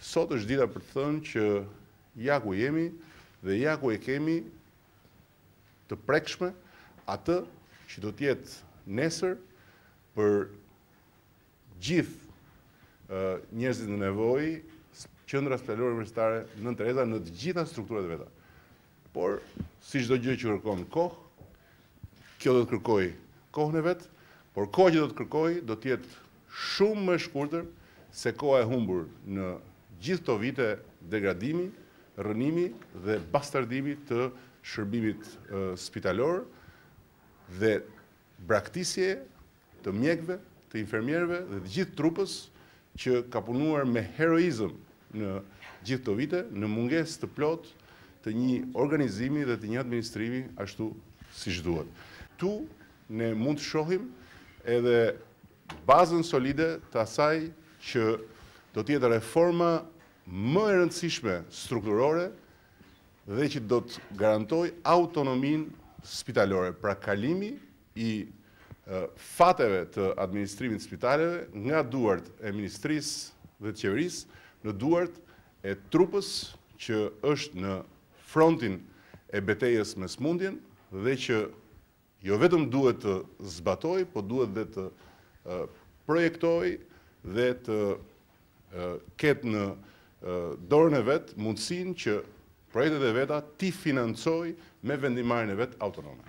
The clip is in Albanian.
Sot është dita për të thënë që ja ku jemi dhe ja ku e kemi të prekshme atë që do të jetë nesër për gjithë njerëzit në nevojë, qendra spitalore universitare Nënë Tereza në të gjitha strukturat e veta. Por, si çdo gjë që kërkon kohë, kjo do të kërkojë kohën e vet, por koha që do të kërkojë do të jetë shumë më e shkurtër se koha e humbur në gjithë këto vite degradimi, rrënimi dhe bastardimi të shërbimit spitalor dhe braktisjeje të mjekëve, të infermierëve dhe të gjithë trupës që ka punuar me heroizëm në gjithë këto vite, në mungesë të plotë të një organizimi dhe të një administrimi ashtu siç duhet. Këtu ne mund të shohim edhe bazën solide të asaj që do të jetë reforma më e rëndësishme strukturore dhe që do të garantojë autonominë spitalore, pra kalimi i fateve të administrimit të spitaleve nga duart e ministrisë dhe të qeverisë në duart e trupës që është në frontin e betejës me sëmundjen dhe që jo vetëm duhet të zbatojë, po duhet dhe të projektojë dhe të ketë në dorën e vet mundësinë që projektet e veta t'i financojë me vendimmarrjen e vet autonome.